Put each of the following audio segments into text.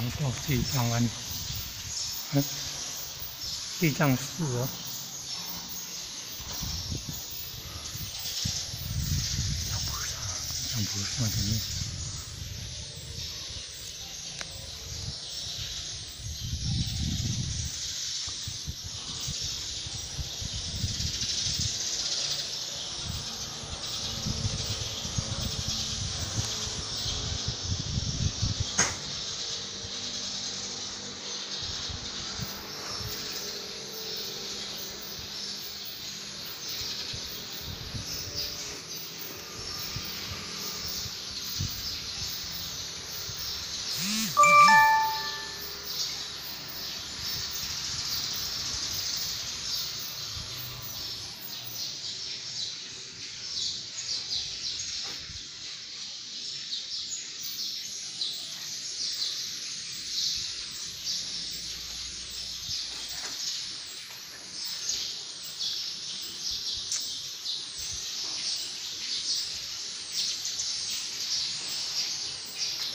哦，地藏湾，嗯，地藏寺哦，地藏菩萨，地藏菩萨的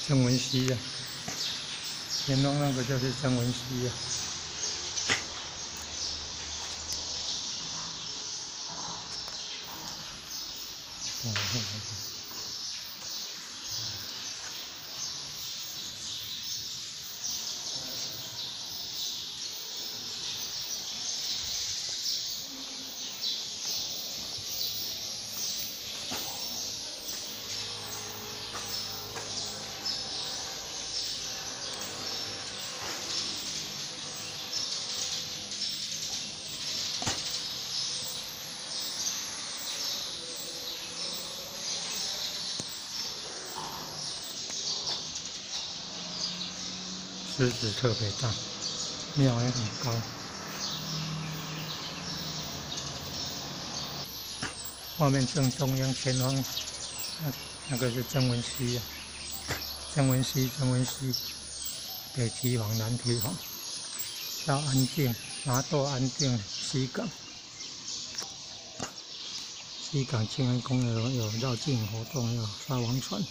曾文熙呀，乾隆那个就是曾文熙呀。狮子特别大，庙也很高。画面正中央前方，那那个是曾文溪啊，曾文溪，曾文溪，北提防南提防，要安定，拿多安定西港，西港清安公园有绕境活动，有沙王船，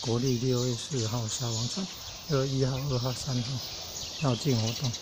国历六月四号沙王船。二一号、二号、三号要进活动。